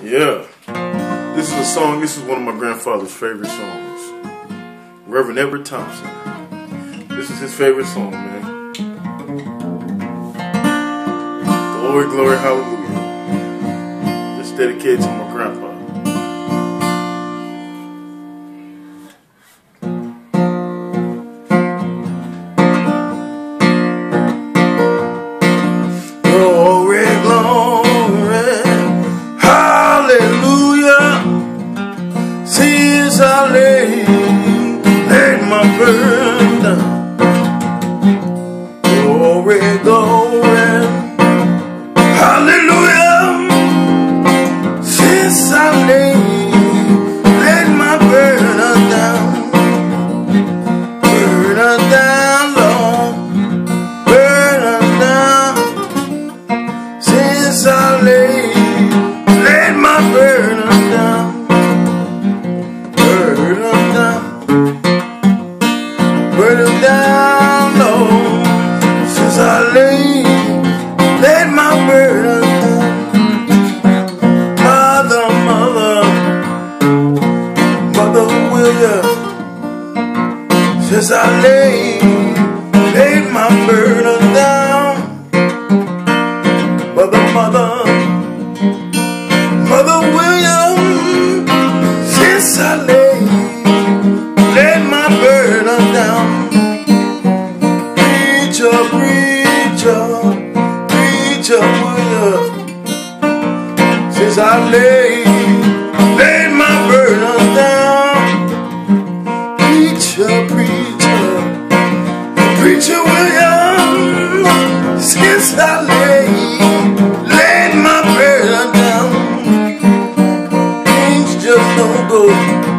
Yeah. This is a song, this is one of my grandfather's favorite songs. Reverend Edward Thompson. This is his favorite song, man. Glory, glory, hallelujah. This dedicated to my grandpa. Glory, burden down, Lord. Since I laid, laid my burden down, Mother, Mother, Mother, will you? Since I laid, laid my burden since I lay, laid my burden down. Preacher, preacher, preacher William, since I lay, laid my burden down. Things just don't go